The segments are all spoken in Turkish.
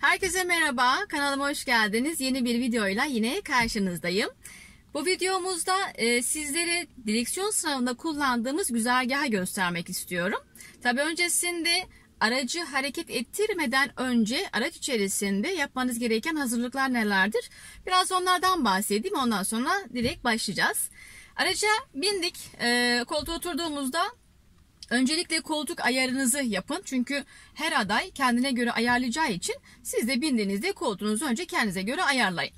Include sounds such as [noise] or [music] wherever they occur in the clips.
Herkese merhaba, kanalıma hoş geldiniz. Yeni bir videoyla yine karşınızdayım. Bu videomuzda e, sizlere direksiyon sınavında kullandığımız güzergahı göstermek istiyorum. Tabi öncesinde aracı hareket ettirmeden önce araç içerisinde yapmanız gereken hazırlıklar nelerdir? Biraz onlardan bahsedeyim ondan sonra direkt başlayacağız. Araca bindik, e, koltuğa oturduğumuzda Öncelikle koltuk ayarınızı yapın. Çünkü her aday kendine göre ayarlayacağı için siz de bindiğinizde koltuğunuzu önce kendinize göre ayarlayın.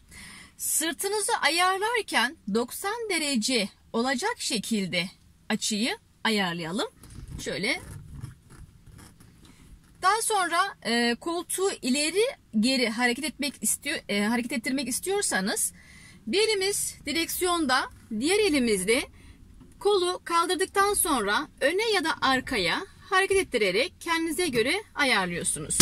Sırtınızı ayarlarken 90 derece olacak şekilde açıyı ayarlayalım. Şöyle. Daha sonra e, koltuğu ileri geri hareket etmek istiyor e, hareket ettirmek istiyorsanız bir elimiz direksiyonda, diğer elimizde Kolu kaldırdıktan sonra öne ya da arkaya hareket ettirerek kendinize göre ayarlıyorsunuz.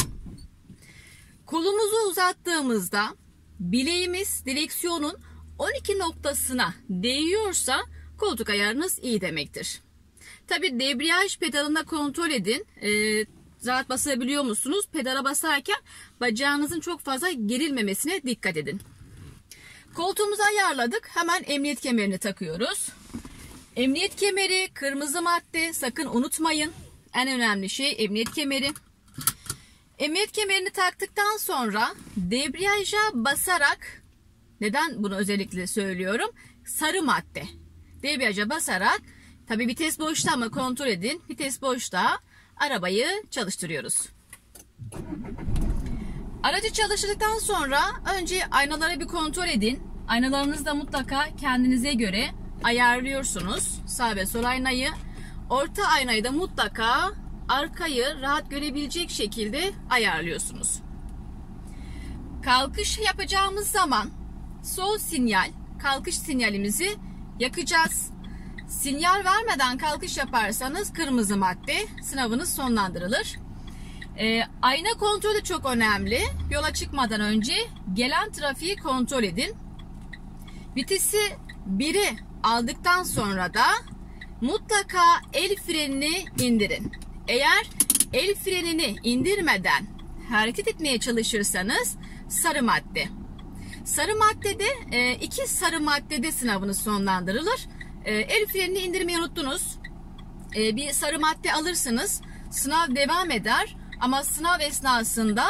Kolumuzu uzattığımızda bileğimiz direksiyonun 12 noktasına değiyorsa koltuk ayarınız iyi demektir. Tabi debriyaj pedalına kontrol edin. E, rahat basabiliyor musunuz? Pedala basarken bacağınızın çok fazla gerilmemesine dikkat edin. Koltuğumuzu ayarladık. Hemen emniyet kemerini takıyoruz. Emniyet kemeri, kırmızı madde sakın unutmayın. En önemli şey emniyet kemeri. Emniyet kemerini taktıktan sonra debriyaja basarak neden bunu özellikle söylüyorum? Sarı madde. Debriyaja basarak tabi vites boşta ama kontrol edin. Vites boşta arabayı çalıştırıyoruz. Aracı çalıştırdıktan sonra önce aynaları bir kontrol edin. Aynalarınızı da mutlaka kendinize göre ayarlıyorsunuz. Sağ ve sol aynayı. Orta aynayı da mutlaka arkayı rahat görebilecek şekilde ayarlıyorsunuz. Kalkış yapacağımız zaman sol sinyal, kalkış sinyalimizi yakacağız. Sinyal vermeden kalkış yaparsanız kırmızı madde sınavınız sonlandırılır. E, ayna kontrolü çok önemli. Yola çıkmadan önce gelen trafiği kontrol edin. Vitesi 1'i aldıktan sonra da mutlaka el frenini indirin. Eğer el frenini indirmeden hareket etmeye çalışırsanız sarı madde. Sarı maddede e, iki sarı maddede sınavınız sonlandırılır. E, el frenini indirmeyi unuttunuz. E, bir sarı madde alırsınız. Sınav devam eder. Ama sınav esnasında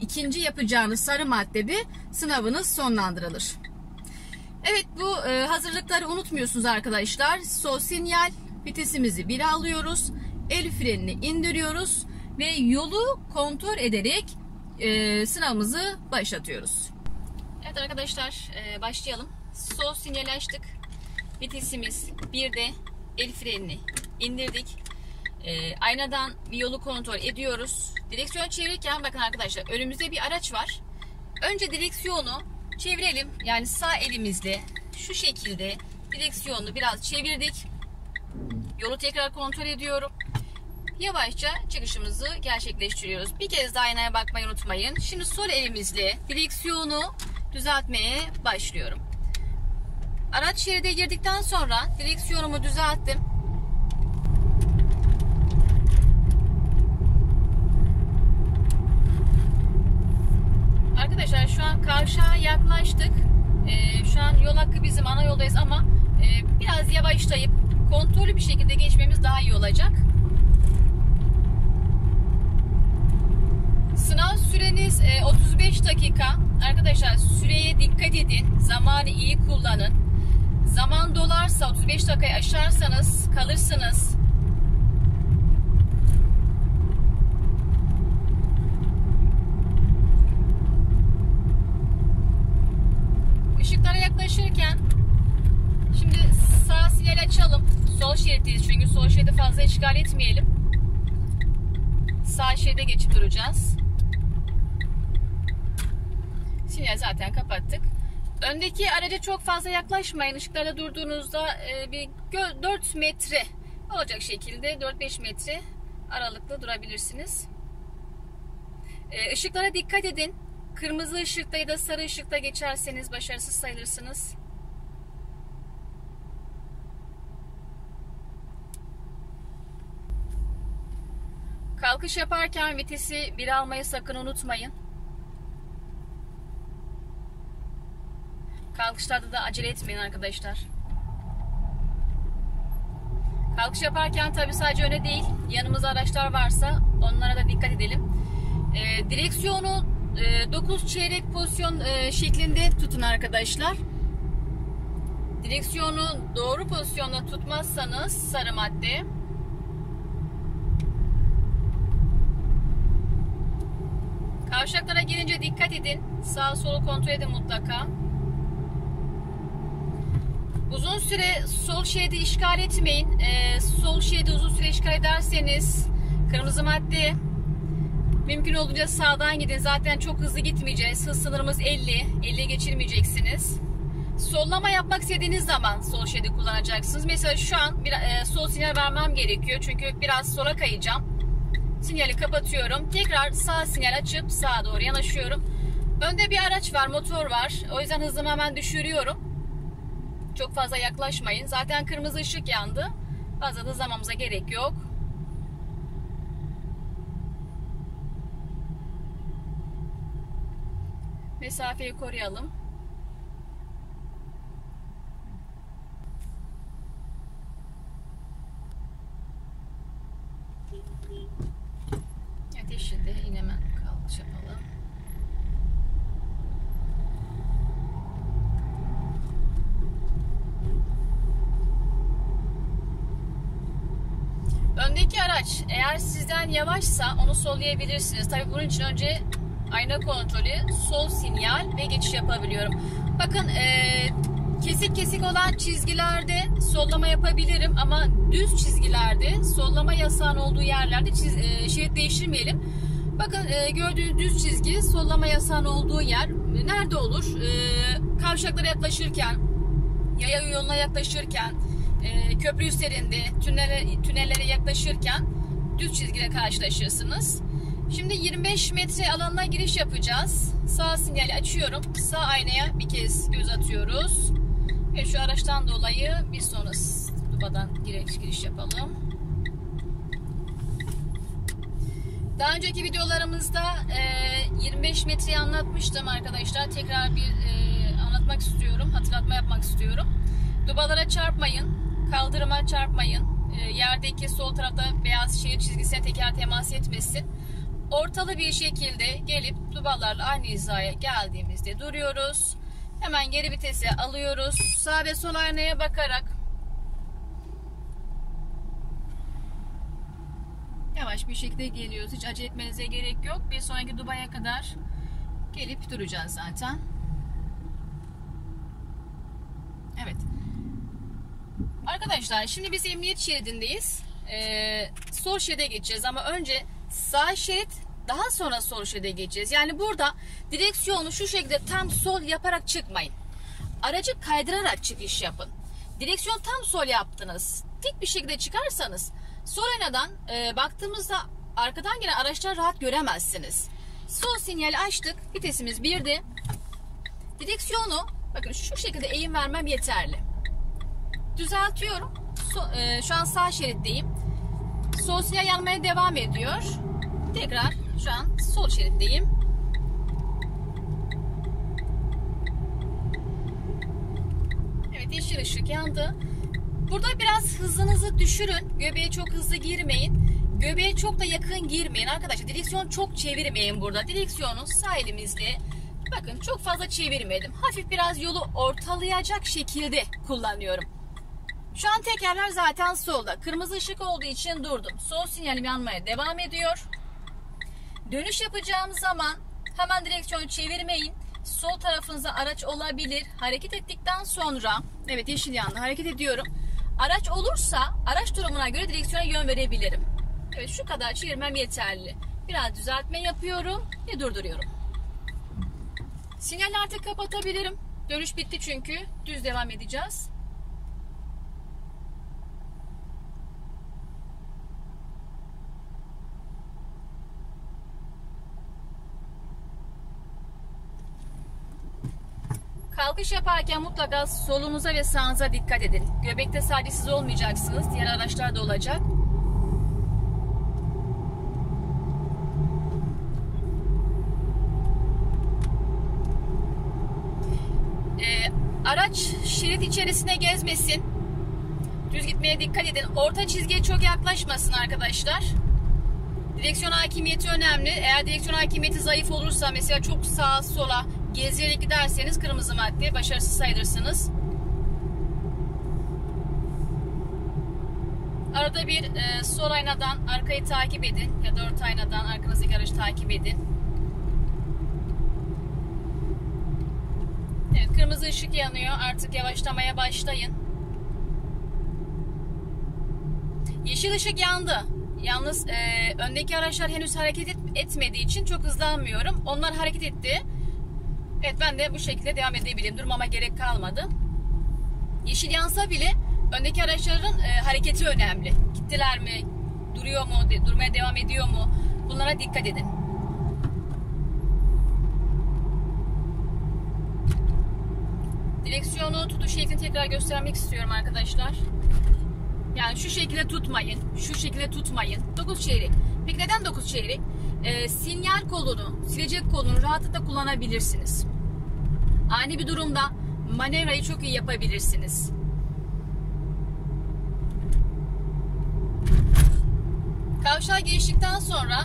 ikinci yapacağınız sarı maddede sınavınız sonlandırılır. Evet bu e, hazırlıkları unutmuyorsunuz arkadaşlar. Sol sinyal vitesimizi bir alıyoruz. El frenini indiriyoruz ve yolu kontrol ederek e, sınavımızı başlatıyoruz. Evet arkadaşlar e, başlayalım. Sol sinyali açtık. Vitesimiz bir de el frenini indirdik. E, aynadan bir yolu kontrol ediyoruz. Direksiyon çevirirken bakın arkadaşlar önümüzde bir araç var. Önce direksiyonu çevirelim. Yani sağ elimizle şu şekilde direksiyonu biraz çevirdik. Yolu tekrar kontrol ediyorum. Yavaşça çıkışımızı gerçekleştiriyoruz. Bir kez daha aynaya bakmayı unutmayın. Şimdi sol elimizle direksiyonu düzeltmeye başlıyorum. Araç şeride girdikten sonra direksiyonumu düzelttim. Şu an kavşağa yaklaştık. Ee, şu an yol hakkı bizim ana yoldayız ama e, biraz yavaşlayıp kontrollü bir şekilde geçmemiz daha iyi olacak. Sınav süreniz e, 35 dakika. Arkadaşlar süreye dikkat edin. Zamanı iyi kullanın. Zaman dolarsa 35 dakikayı aşarsanız kalırsınız. ışıklara yaklaşırken şimdi sağ sinyal açalım. Sol şeritteyiz çünkü sol şeridi fazla işgal etmeyelim. Sağ şeride geçip duracağız. Sinyal zaten kapattık. Öndeki araca çok fazla yaklaşmayın. Işıklarda durduğunuzda e, bir 4 metre olacak şekilde 4-5 metre aralıklı durabilirsiniz. Işıklara dikkat edin. Kırmızı ışıkta ya da sarı ışıkta geçerseniz başarısız sayılırsınız. Kalkış yaparken vitesi bir almayı sakın unutmayın. Kalkışlarda da acele etmeyin arkadaşlar. Kalkış yaparken tabi sadece öne değil, yanımızda araçlar varsa onlara da dikkat edelim. E, direksiyonu e, 9 çeyrek pozisyon e, şeklinde tutun arkadaşlar. Direksiyonu doğru pozisyonda tutmazsanız sarı madde Kavşaklara gelince dikkat edin. Sağ solu kontrol edin mutlaka. Uzun süre sol şeridi işgal etmeyin. Ee, sol şeridi uzun süre işgal ederseniz kırmızı madde mümkün olduğunca sağdan gidin. Zaten çok hızlı gitmeyeceğiz. Hız sınırımız 50. 50'ye geçirmeyeceksiniz. Sollama yapmak istediğiniz zaman sol şeridi kullanacaksınız. Mesela şu an bir, e, sol sinyal vermem gerekiyor. Çünkü biraz sola kayacağım. Sinyali kapatıyorum. Tekrar sağ sinyal açıp sağa doğru yanaşıyorum. Önde bir araç var, motor var. O yüzden hızımı hemen düşürüyorum. Çok fazla yaklaşmayın. Zaten kırmızı ışık yandı. Fazla hızlamamıza gerek yok. Mesafeyi koruyalım. Evet yeşilde yine hemen kalkış yapalım. Öndeki araç eğer sizden yavaşsa onu sollayabilirsiniz. Tabi bunun için önce ayna kontrolü, sol sinyal ve geçiş yapabiliyorum. Bakın ee, kesik kesik olan çizgilerde sollama yapabilirim ama düz çizgilerde sollama yasağın olduğu yerlerde çiz, e, şerit değiştirmeyelim. Bakın e, gördüğünüz düz çizgi sollama yasağın olduğu yer nerede olur? E, kavşaklara yaklaşırken, yaya yoluna yaklaşırken, e, köprü üzerinde, tünele, tünellere yaklaşırken düz çizgiyle karşılaşırsınız. Şimdi 25 metre alanına giriş yapacağız. Sağ sinyali açıyorum. Sağ aynaya bir kez göz atıyoruz. Ve şu araçtan dolayı bir sonra dubadan giriş giriş yapalım. Daha önceki videolarımızda e, 25 metreyi anlatmıştım arkadaşlar. Tekrar bir e, anlatmak istiyorum. Hatırlatma yapmak istiyorum. Dubalara çarpmayın. Kaldırıma çarpmayın. E, yerdeki sol tarafta beyaz şerit çizgisine teker temas etmesin. Ortalı bir şekilde gelip dubalarla aynı hizaya geldiğimizde duruyoruz. Hemen geri vitese alıyoruz. Sağ ve sol aynaya bakarak yavaş bir şekilde geliyoruz. Hiç acele etmenize gerek yok. Bir sonraki Dubai'ye kadar gelip duracağız zaten. Evet. Arkadaşlar şimdi biz emniyet şeridindeyiz. Ee, sol şeride geçeceğiz ama önce sağ şerit daha sonra sol şeride geçeceğiz. Yani burada direksiyonu şu şekilde tam sol yaparak çıkmayın. Aracı kaydırarak çıkış yapın. Direksiyon tam sol yaptınız. Dik bir şekilde çıkarsanız sol aynadan e, baktığımızda arkadan gelen araçlar rahat göremezsiniz. Sol sinyali açtık. Vitesimiz birdi. Direksiyonu bakın şu şekilde eğim vermem yeterli. Düzeltiyorum. So, e, şu an sağ şeritteyim. Sol sinyal yanmaya devam ediyor. Tekrar şu an sol şeritteyim. Evet yeşil ışık yandı. Burada biraz hızınızı düşürün. Göbeğe çok hızlı girmeyin. Göbeğe çok da yakın girmeyin arkadaşlar. Direksiyon çok çevirmeyin burada. Direksiyonu sağ elimizle bakın çok fazla çevirmedim. Hafif biraz yolu ortalayacak şekilde kullanıyorum. Şu an tekerler zaten solda. Kırmızı ışık olduğu için durdum. Sol sinyalim yanmaya devam ediyor. Dönüş yapacağım zaman hemen direksiyonu çevirmeyin. Sol tarafınıza araç olabilir. Hareket ettikten sonra evet yeşil yandı hareket ediyorum. Araç olursa araç durumuna göre direksiyona yön verebilirim. Evet şu kadar çevirmem yeterli. Biraz düzeltme yapıyorum ve durduruyorum. Sinyali artık kapatabilirim. Dönüş bitti çünkü. Düz devam edeceğiz. Kalkış yaparken mutlaka solunuza ve sağınıza dikkat edin. Göbekte sadece siz olmayacaksınız. Diğer araçlar da olacak. Ee, araç şerit içerisine gezmesin. Düz gitmeye dikkat edin. Orta çizgiye çok yaklaşmasın arkadaşlar. Direksiyon hakimiyeti önemli. Eğer direksiyon hakimiyeti zayıf olursa mesela çok sağa sola gezerek giderseniz kırmızı madde başarısız sayılırsınız. Arada bir e, sol aynadan arkayı takip edin ya da orta aynadan arkanızdaki aracı takip edin. Evet kırmızı ışık yanıyor. Artık yavaşlamaya başlayın. Yeşil ışık yandı. Yalnız e, öndeki araçlar henüz hareket et, etmediği için çok hızlanmıyorum. Onlar hareket etti. Evet ben de bu şekilde devam edebilirim. Durmama gerek kalmadı. Yeşil yansa bile öndeki araçların e, hareketi önemli. Gittiler mi? Duruyor mu? De, durmaya devam ediyor mu? Bunlara dikkat edin. Direksiyonu tutuş şeklini tekrar göstermek istiyorum arkadaşlar. Yani şu şekilde tutmayın. Şu şekilde tutmayın. 9 çeyrek. Peki neden 9 çeyrek? Ee, sinyal kolunu, silecek kolunu rahatlıkla kullanabilirsiniz. Ani bir durumda manevrayı çok iyi yapabilirsiniz. Kavşağa geçtikten sonra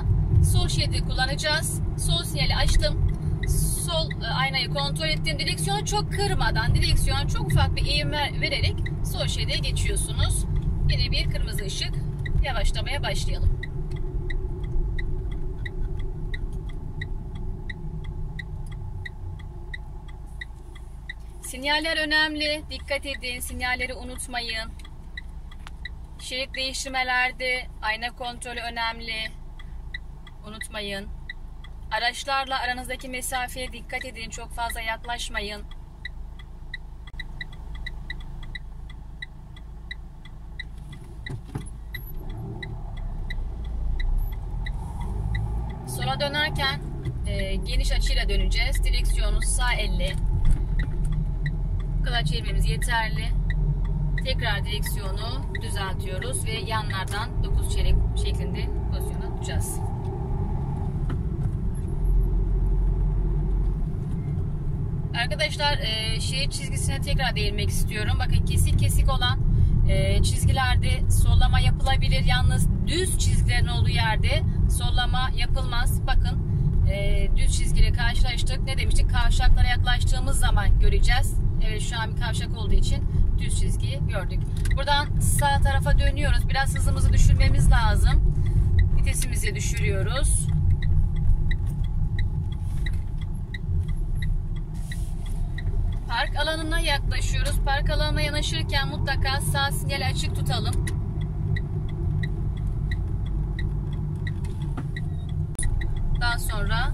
sol şeridi kullanacağız. Sol sinyali açtım. Sol e, aynayı kontrol ettim. Direksiyonu çok kırmadan, direksiyona çok ufak bir eğim ver, vererek sol şeride geçiyorsunuz. Yine bir kırmızı ışık. Yavaşlamaya başlayalım. Sinyaller önemli. Dikkat edin. Sinyalleri unutmayın. Şerit değiştirmelerde ayna kontrolü önemli. Unutmayın. Araçlarla aranızdaki mesafeye dikkat edin. Çok fazla yaklaşmayın. Sola dönerken e, geniş açıyla döneceğiz. Direksiyonu sağ elle. Bu kadar çevirmemiz yeterli. Tekrar direksiyonu düzeltiyoruz ve yanlardan 9 çeyrek şeklinde pozisyona tutacağız. Arkadaşlar e, şerit çizgisine tekrar değinmek istiyorum. Bakın kesik kesik olan e, çizgilerde sollama yapılabilir. Yalnız düz çizgilerin olduğu yerde sollama yapılmaz. Bakın e, düz çizgiyle karşılaştık. Ne demiştik? Kavşaklara yaklaştığımız zaman göreceğiz. Şu an bir kavşak olduğu için düz çizgiyi gördük. Buradan sağ tarafa dönüyoruz. Biraz hızımızı düşürmemiz lazım. Vitesimizi düşürüyoruz. Park alanına yaklaşıyoruz. Park alanına yanaşırken mutlaka sağ sinyali açık tutalım. Daha sonra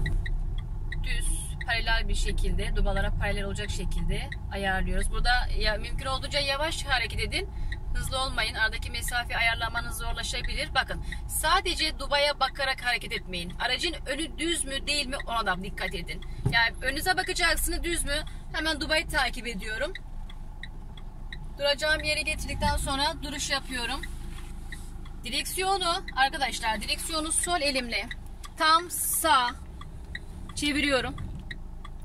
paralel bir şekilde dubalara paralel olacak şekilde ayarlıyoruz. Burada ya, mümkün olduğunca yavaş hareket edin. Hızlı olmayın. Aradaki mesafe ayarlamanız zorlaşabilir. Bakın sadece dubaya bakarak hareket etmeyin. Aracın önü düz mü değil mi ona da dikkat edin. Yani önünüze bakacaksınız düz mü? Hemen dubayı takip ediyorum. Duracağım yere getirdikten sonra duruş yapıyorum. Direksiyonu arkadaşlar direksiyonu sol elimle tam sağ çeviriyorum.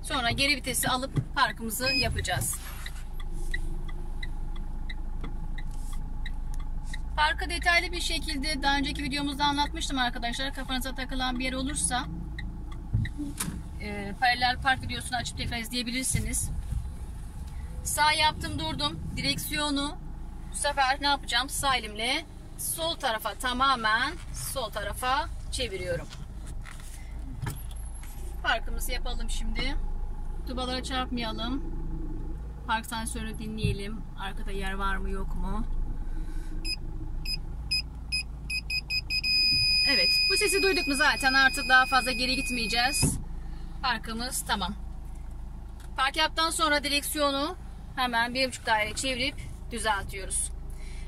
Sonra geri vitesi alıp parkımızı yapacağız. Parkı detaylı bir şekilde daha önceki videomuzda anlatmıştım arkadaşlar. Kafanıza takılan bir yer olursa e, paralel park videosunu açıp tekrar izleyebilirsiniz. Sağ yaptım durdum. Direksiyonu bu sefer ne yapacağım? Sağ elimle sol tarafa tamamen sol tarafa çeviriyorum. Parkımızı yapalım şimdi. Dubalara çarpmayalım. Park sensörünü dinleyelim. Arkada yer var mı yok mu? Evet. Bu sesi duyduk mu zaten artık daha fazla geri gitmeyeceğiz. Parkımız tamam. Park yaptıktan sonra direksiyonu hemen bir buçuk daire çevirip düzeltiyoruz.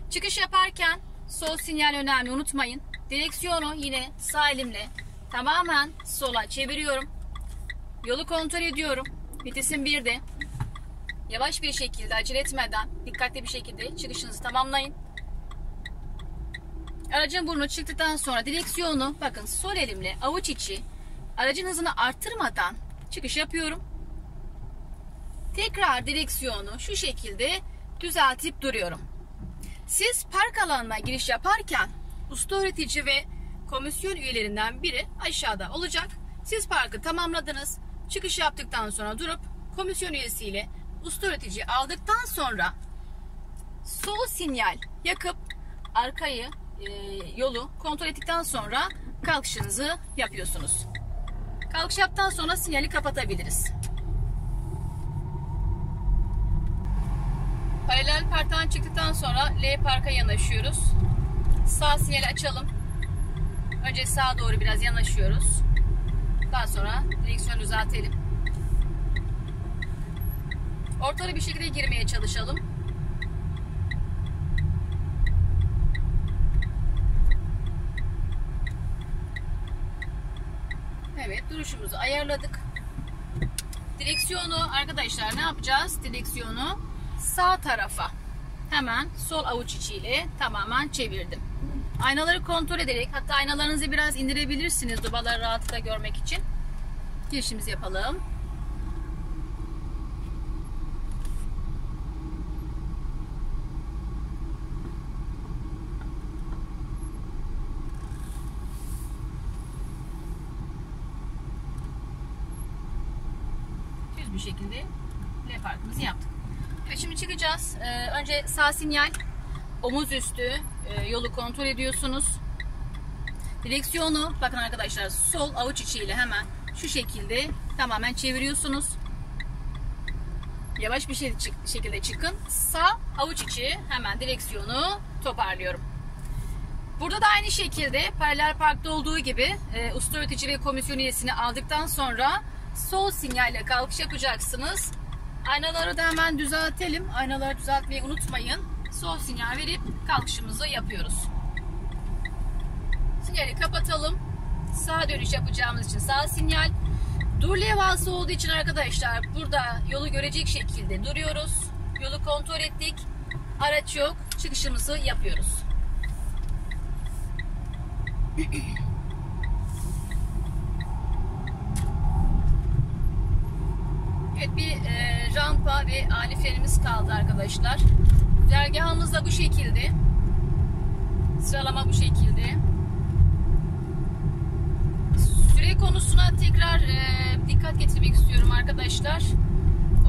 Çıkış yaparken sol sinyal önemli unutmayın. Direksiyonu yine sağ elimle tamamen sola çeviriyorum. Yolu kontrol ediyorum. Vitesim 1'de. Yavaş bir şekilde acele etmeden dikkatli bir şekilde çıkışınızı tamamlayın. Aracın burnu çıktıktan sonra direksiyonu bakın sol elimle avuç içi aracın hızını arttırmadan çıkış yapıyorum. Tekrar direksiyonu şu şekilde düzeltip duruyorum. Siz park alanına giriş yaparken usta öğretici ve komisyon üyelerinden biri aşağıda olacak. Siz parkı tamamladınız. Çıkış yaptıktan sonra durup komisyon üyesiyle usta öğreticiyi aldıktan sonra sol sinyal yakıp arkayı e, yolu kontrol ettikten sonra kalkışınızı yapıyorsunuz. Kalkış yaptıktan sonra sinyali kapatabiliriz. Paralel parktan çıktıktan sonra L parka yanaşıyoruz. Sağ sinyali açalım. Önce sağa doğru biraz yanaşıyoruz. Daha sonra direksiyonu düzeltelim. Ortalı bir şekilde girmeye çalışalım. Evet duruşumuzu ayarladık. Direksiyonu arkadaşlar ne yapacağız? Direksiyonu sağ tarafa hemen sol avuç içiyle tamamen çevirdim. Aynaları kontrol ederek hatta aynalarınızı biraz indirebilirsiniz dubaları rahatlıkla görmek için. Girişimizi yapalım. Düz bir şekilde L parkımızı yaptık. Evet şimdi çıkacağız. Ee, önce sağ sinyal, omuz üstü e, yolu kontrol ediyorsunuz. Direksiyonu bakın arkadaşlar sol avuç içiyle hemen şu şekilde tamamen çeviriyorsunuz. Yavaş bir şey, şekilde çıkın. Sağ avuç içi hemen direksiyonu toparlıyorum. Burada da aynı şekilde paralel parkta olduğu gibi e, usta öğretici ve komisyon üyesini aldıktan sonra sol sinyalle kalkış yapacaksınız. Aynaları da hemen düzeltelim. Aynaları düzeltmeyi unutmayın. Sol sinyal verip kalkışımızı yapıyoruz. Sinyali kapatalım. Sağ dönüş yapacağımız için sağ sinyal. Dur levhası olduğu için arkadaşlar burada yolu görecek şekilde duruyoruz. Yolu kontrol ettik. Araç yok. Çıkışımızı yapıyoruz. [clears throat] Evet bir e, rampa ve ani frenimiz kaldı arkadaşlar. Dergahımız da bu şekilde. Sıralama bu şekilde. Süre konusuna tekrar e, dikkat getirmek istiyorum arkadaşlar.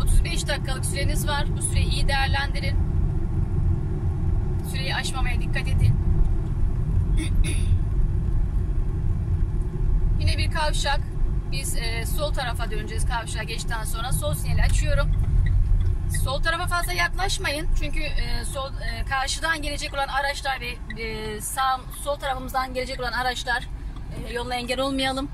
35 dakikalık süreniz var. Bu süreyi iyi değerlendirin. Süreyi aşmamaya dikkat edin. [clears throat] Yine bir kavşak. Biz e, sol tarafa döneceğiz kavşağa geçtikten sonra. Sol sinyali açıyorum. Sol tarafa fazla yaklaşmayın. Çünkü e, sol e, karşıdan gelecek olan araçlar ve e, sağ sol tarafımızdan gelecek olan araçlar e, yoluna engel olmayalım.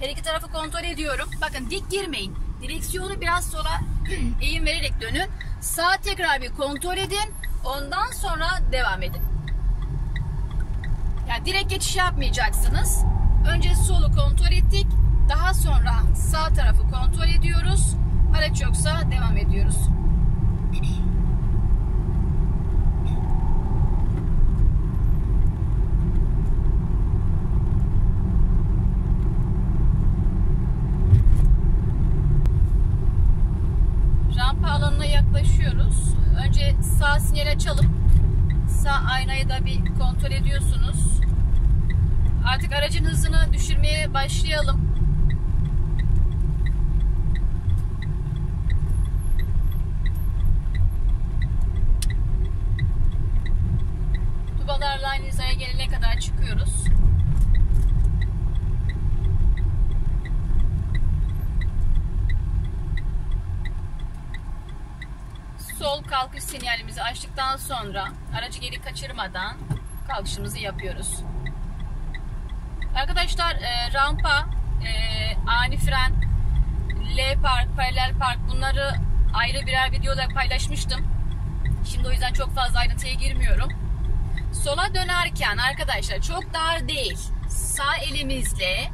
Her iki tarafı kontrol ediyorum. Bakın dik girmeyin. Direksiyonu biraz sola [clears throat] eğim vererek dönün. Sağ tekrar bir kontrol edin. Ondan sonra devam edin. Yani direkt geçiş yapmayacaksınız. Önce solu kontrol ettik. Daha sonra sağ tarafı kontrol ediyoruz. Araç yoksa devam ediyoruz. Rampa alanına yaklaşıyoruz. Önce sağ sinyal açalım. Sağ aynayı da bir kontrol ediyorsunuz. Artık aracın hızını düşürmeye başlayalım. Dubalarla aynı hizaya çıkıyoruz. Sol kalkış sinyalimizi açtıktan sonra aracı geri kaçırmadan kalkışımızı yapıyoruz. Arkadaşlar e, rampa, e, ani fren, L park, paralel park bunları ayrı birer videoda paylaşmıştım. Şimdi o yüzden çok fazla ayrıntıya girmiyorum. Sola dönerken arkadaşlar çok dar değil. Sağ elimizle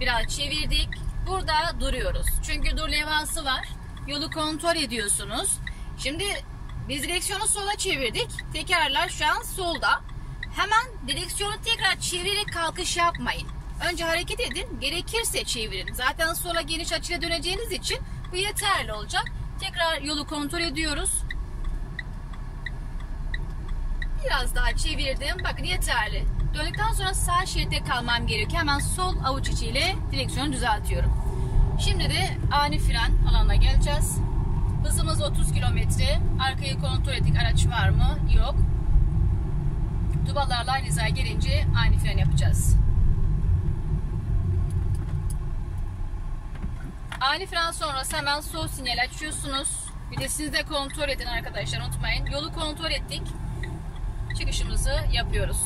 biraz çevirdik. Burada duruyoruz. Çünkü dur levhası var. Yolu kontrol ediyorsunuz. Şimdi biz direksiyonu sola çevirdik. Tekerler şu an solda. Hemen direksiyonu tekrar çevirerek kalkış yapmayın. Önce hareket edin. Gerekirse çevirin. Zaten sola geniş açıyla döneceğiniz için bu yeterli olacak. Tekrar yolu kontrol ediyoruz. Biraz daha çevirdim. Bakın yeterli. Döndükten sonra sağ şeritte kalmam gerekiyor. Hemen sol avuç içiyle direksiyonu düzeltiyorum. Şimdi de ani fren alanına geleceğiz. Hızımız 30 kilometre. Arkayı kontrol ettik. Araç var mı? Yok. Dubalarla aynı hizaya gelince ani fren yapacağız. Ani fren sonrası hemen sol sinyal açıyorsunuz. Vitesinizi de kontrol edin arkadaşlar unutmayın. Yolu kontrol ettik. Çıkışımızı yapıyoruz.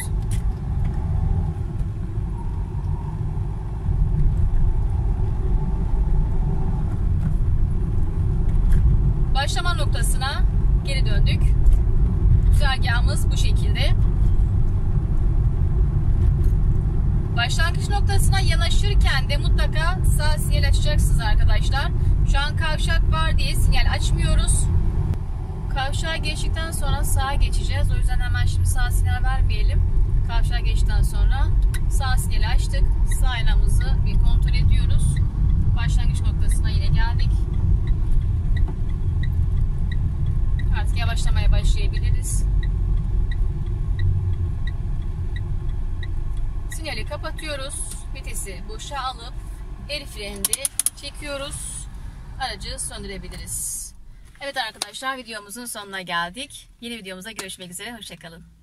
Başlama noktasına geri döndük. Güzergahımız bu şekilde. Başlangıç noktasına yanaşırken de mutlaka sağ sinyal açacaksınız arkadaşlar. Şu an kavşak var diye sinyal açmıyoruz. Kavşağa geçtikten sonra sağa geçeceğiz. O yüzden hemen şimdi sağ sinyal vermeyelim. Kavşağa geçtikten sonra sağ sinyali açtık. Sağ aynamızı bir kontrol ediyoruz. Başlangıç noktasına yine geldik. Artık yavaşlamaya başlayabiliriz. Sinyali kapatıyoruz. Vitesi boşa alıp el frenini çekiyoruz. Aracı söndürebiliriz. Evet arkadaşlar videomuzun sonuna geldik. Yeni videomuzda görüşmek üzere. Hoşçakalın.